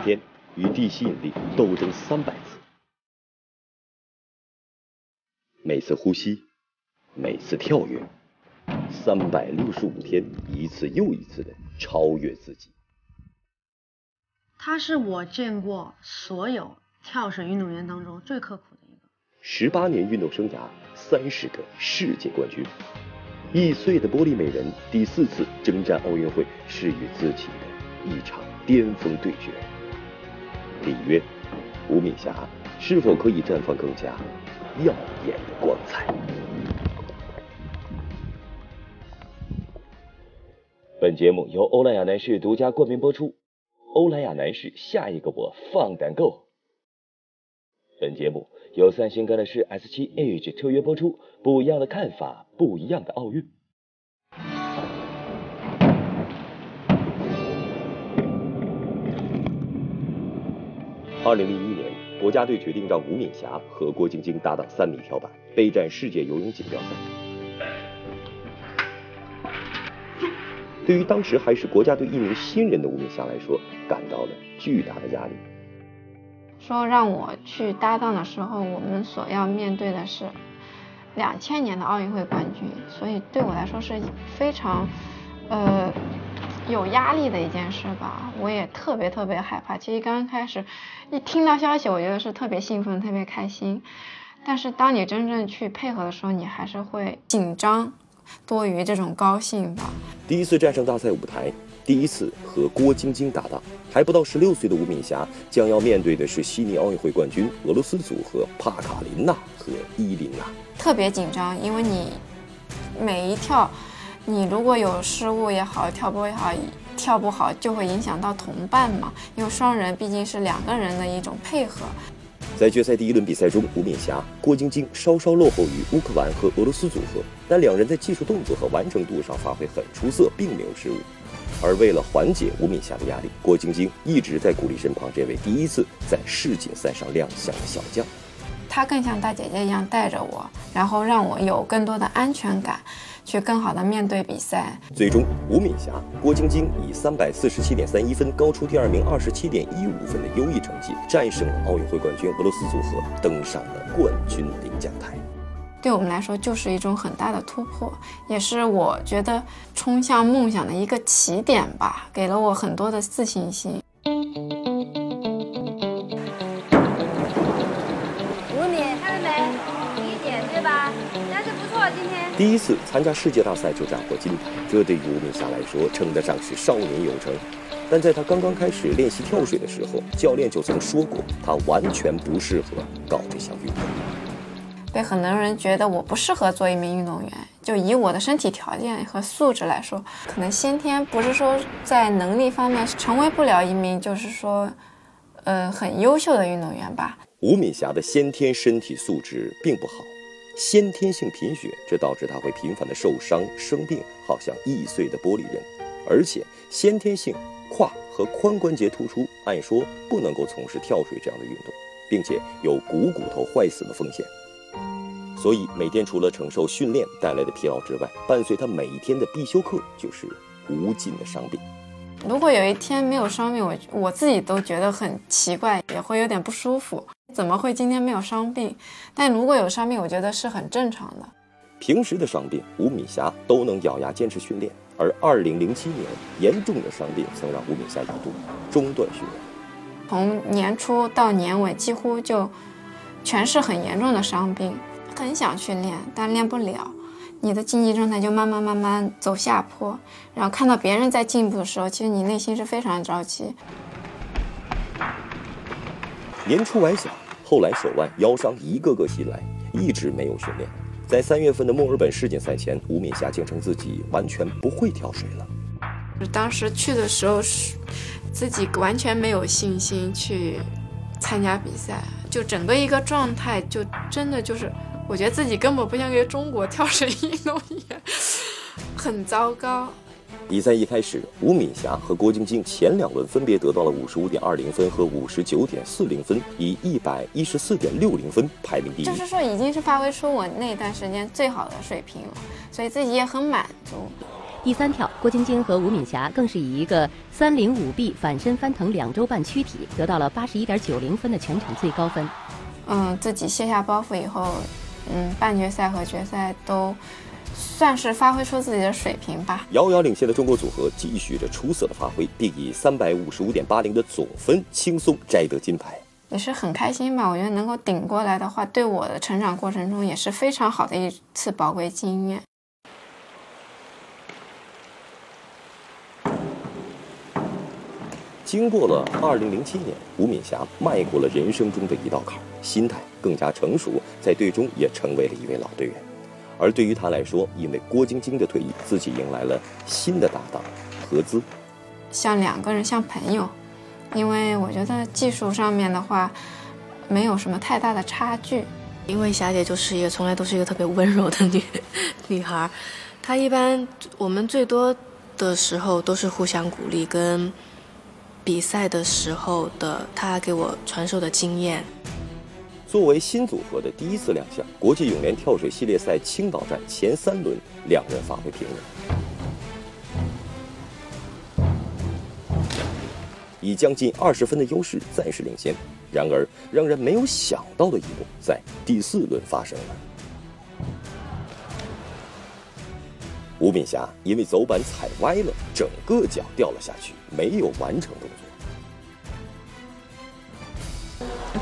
每天与地吸引力斗争三百次，每次呼吸，每次跳跃，三百六十五天，一次又一次的超越自己。他是我见过所有跳水运动员当中最刻苦的一个。十八年运动生涯，三十个世界冠军，易碎的玻璃美人第四次征战奥运会，是与自己的一场巅峰对决。里约，吴敏霞是否可以绽放更加耀眼的光彩？本节目由欧莱雅男士独家冠名播出。欧莱雅男士，下一个我放胆 Go。本节目由三星 Galaxy S7 Edge 特约播出。不一样的看法，不一样的奥运。二零零一年，国家队决定让吴敏霞和郭晶晶搭档三米跳板，备战世界游泳锦标赛。对于当时还是国家队一名新人的吴敏霞来说，感到了巨大的压力。说让我去搭档的时候，我们所要面对的是两千年的奥运会冠军，所以对我来说是非常呃有压力的一件事吧。我也特别特别害怕。其实刚刚开始一听到消息，我觉得是特别兴奋、特别开心。但是当你真正去配合的时候，你还是会紧张。多于这种高兴吧。第一次站上大赛舞台，第一次和郭晶晶搭档，还不到十六岁的吴敏霞将要面对的是悉尼奥运会冠军俄罗斯组合帕卡琳娜和伊琳娜。特别紧张，因为你每一跳，你如果有失误也好，跳步也好，跳不好就会影响到同伴嘛。因为双人毕竟是两个人的一种配合。在决赛第一轮比赛中，吴敏霞、郭晶晶稍稍落后于乌克兰和俄罗斯组合，但两人在技术动作和完成度上发挥很出色，并没有失误。而为了缓解吴敏霞的压力，郭晶晶一直在鼓励身旁这位第一次在世锦赛上亮相的小将。她更像大姐姐一样带着我，然后让我有更多的安全感。去更好的面对比赛。最终，吴敏霞、郭晶晶以三百四十七点三一分高出第二名二十七点一五分的优异成绩，战胜了奥运会冠军俄罗斯组合，登上了冠军领奖台。对我们来说，就是一种很大的突破，也是我觉得冲向梦想的一个起点吧，给了我很多的自信心。第一次参加世界大赛就斩获金牌，这对于吴敏霞来说称得上是少年有成。但在她刚刚开始练习跳水的时候，教练就曾说过，她完全不适合搞这项运动。被很多人觉得我不适合做一名运动员，就以我的身体条件和素质来说，可能先天不是说在能力方面成为不了一名，就是说，呃，很优秀的运动员吧。吴敏霞的先天身体素质并不好。先天性贫血，这导致他会频繁的受伤生病，好像易碎的玻璃人。而且先天性胯和髋关节突出，按说不能够从事跳水这样的运动，并且有股骨头坏死的风险。所以每天除了承受训练带来的疲劳之外，伴随他每一天的必修课就是无尽的伤病。如果有一天没有伤病，我我自己都觉得很奇怪，也会有点不舒服。怎么会今天没有伤病？但如果有伤病，我觉得是很正常的。平时的伤病，吴敏霞都能咬牙坚持训练。而2007年，严重的伤病曾让吴敏霞一度中断训练。从年初到年尾，几乎就全是很严重的伤病。很想训练，但练不了。你的竞技状态就慢慢慢慢走下坡。然后看到别人在进步的时候，其实你内心是非常着急。年初崴脚，后来手腕、腰伤一个个袭来，一直没有训练。在三月份的墨尔本世锦赛前，吴敏霞竟称自己完全不会跳水了。当时去的时候是自己完全没有信心去参加比赛，就整个一个状态就真的就是，我觉得自己根本不像个中国跳水运动员，很糟糕。比赛一开始，吴敏霞和郭晶晶前两轮分别得到了五十五点二零分和五十九点四零分，以一百一十四点六零分排名第一。就是说，已经是发挥出我那段时间最好的水平了，所以自己也很满足。第三跳，郭晶晶和吴敏霞更是以一个三零五 B 反身翻腾两周半躯体，得到了八十一点九零分的全场最高分。嗯，自己卸下包袱以后，嗯，半决赛和决赛都算是发挥出自己的水平吧。遥遥领先的中国组合继续着出色的发挥，并以三百五十五点八零的总分轻松摘得金牌。也是很开心吧，我觉得能够顶过来的话，对我的成长过程中也是非常好的一次宝贵经验。经过了二零零七年，吴敏霞迈过了人生中的一道坎儿，心态更加成熟，在队中也成为了一位老队员。而对于她来说，因为郭晶晶的退役，自己迎来了新的搭档何姿，像两个人像朋友，因为我觉得技术上面的话，没有什么太大的差距。因为霞姐就是一个从来都是一个特别温柔的女 女孩，她一般我们最多的时候都是互相鼓励跟。比赛的时候的她给我传授的经验。作为新组合的第一次亮相，国际泳联跳水系列赛青岛站前三轮，两人发挥平稳，以将近二十分的优势暂时领先。然而，让人没有想到的一幕在第四轮发生了。吴敏霞因为走板踩歪了，整个脚掉了下去，没有完成动作。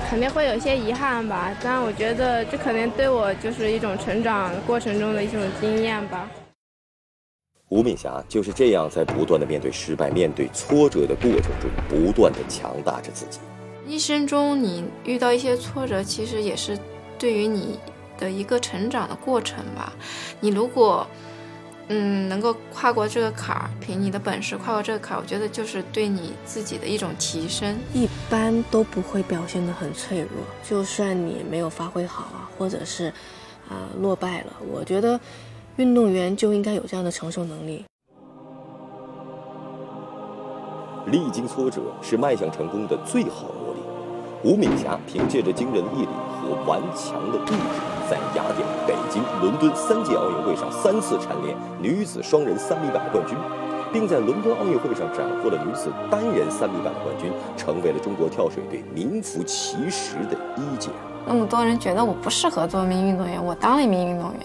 肯定会有一些遗憾吧，但我觉得这可能对我就是一种成长过程中的一种经验吧。吴敏霞就是这样在不断的面对失败、面对挫折的过程中，不断的强大着自己。一生中你遇到一些挫折，其实也是对于你的一个成长的过程吧。你如果嗯，能够跨过这个坎儿，凭你的本事跨过这个坎儿，我觉得就是对你自己的一种提升。一般都不会表现得很脆弱，就算你没有发挥好啊，或者是啊落败了，我觉得运动员就应该有这样的承受能力。历经挫折是迈向成功的最好磨砺。吴敏霞凭借着惊人的毅力和顽强的意志。在雅典、北京、伦敦三届奥运会上三次蝉联女子双人三米板的冠军，并在伦敦奥运会上斩获了女子单人三米板的冠军，成为了中国跳水队名副其实的一姐。那么多人觉得我不适合做一名运动员，我当了一名运动员。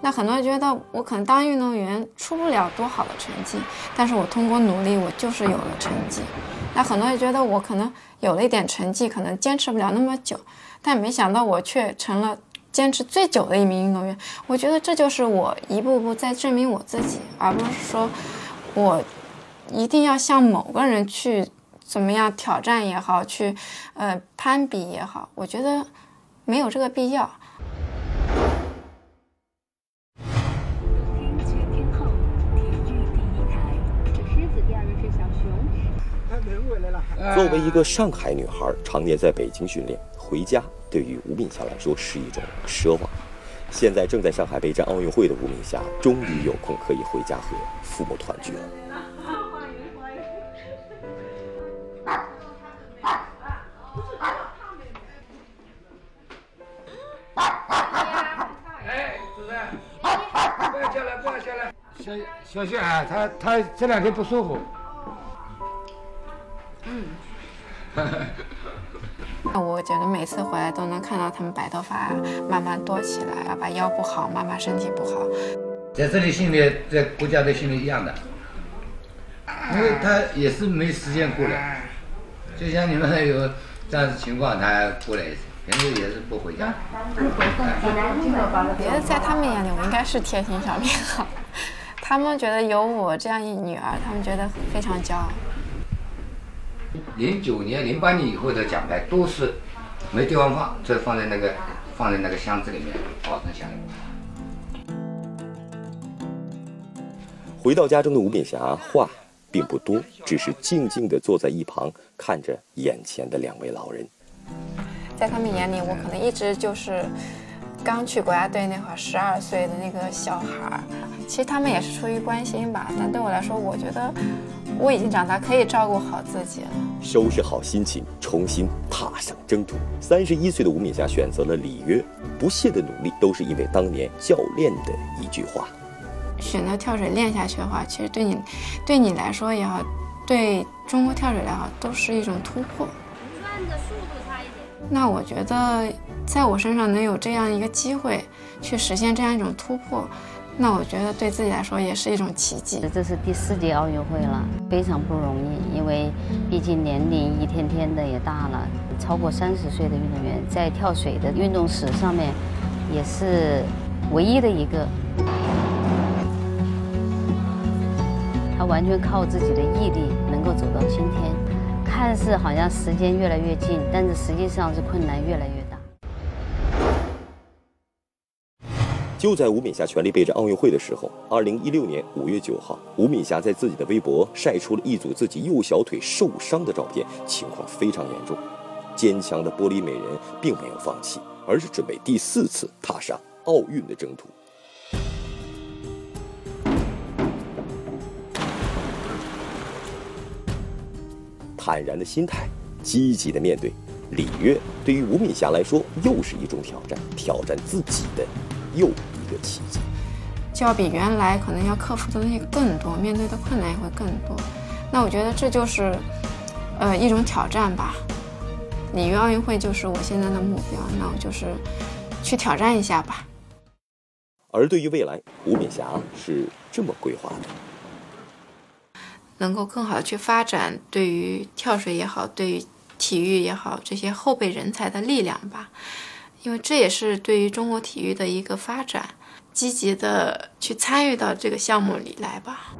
那很多人觉得我可能当运动员出不了多好的成绩，但是我通过努力，我就是有了成绩。那很多人觉得我可能有了一点成绩，可能坚持不了那么久，但没想到我却成了。坚持最久的一名运动员，我觉得这就是我一步步在证明我自己，而不是说我一定要向某个人去怎么样挑战也好，去呃攀比也好，我觉得没有这个必要。天前天后，体育第一台，狮子第二个是小熊。作为一个上海女孩，常年在北京训练，回家。对于吴敏霞来说是一种奢望。现在正在上海备战奥运会的吴敏霞，终于有空可以回家和父母团聚了。哎，主任，不要叫了，不要叫了。小小雪啊，他他这两天不舒服。嗯。我觉得每次回来都能看到他们白头发慢慢多起来，爸爸腰不好，妈妈身体不好。在这里心里，在国家队心里一样的，因为他也是没时间过来。就像你们有这样子情况，他过来一次，平时也是不回家。我觉得在他们眼里，我应该是贴心小棉袄。他们觉得有我这样一女儿，他们觉得非常骄傲。零九年、零八年以后的奖牌都是没地方放，就放在那个放在那个箱子里面保存下来。回到家中的吴敏霞话并不多，只是静静地坐在一旁，看着眼前的两位老人。在他们眼里，我可能一直就是刚去国家队那会儿十二岁的那个小孩儿。其实他们也是出于关心吧，但对我来说，我觉得。我已经长大，可以照顾好自己了。收拾好心情，重新踏上征途。三十一岁的吴敏霞选择了里约，不懈的努力都是因为当年教练的一句话。选择跳水练下去的话，其实对你，对你来说也好，对中国跳水来好，都是一种突破。那我觉得，在我身上能有这样一个机会去实现这样一种突破，那我觉得对自己来说也是一种奇迹。这是第四届奥运会了，非常不容易，因为毕竟年龄一天天的也大了，超过三十岁的运动员在跳水的运动史上面也是唯一的一个。他完全靠自己的毅力能够走到今天，看似好像时间越来越近，但是实际上是困难越来越大。就在吴敏霞全力备战奥运会的时候，二零一六年五月九号，吴敏霞在自己的微博晒出了一组自己右小腿受伤的照片，情况非常严重。坚强的玻璃美人并没有放弃，而是准备第四次踏上奥运的征途。坦然的心态，积极的面对里约，对于吴敏霞来说又是一种挑战，挑战自己的又一个奇迹。就要比原来可能要克服的东西更多，面对的困难也会更多。那我觉得这就是，呃，一种挑战吧。里约奥运会就是我现在的目标，那我就是去挑战一下吧。而对于未来，吴敏霞是这么规划的。能够更好的去发展对于跳水也好，对于体育也好，这些后备人才的力量吧，因为这也是对于中国体育的一个发展，积极的去参与到这个项目里来吧。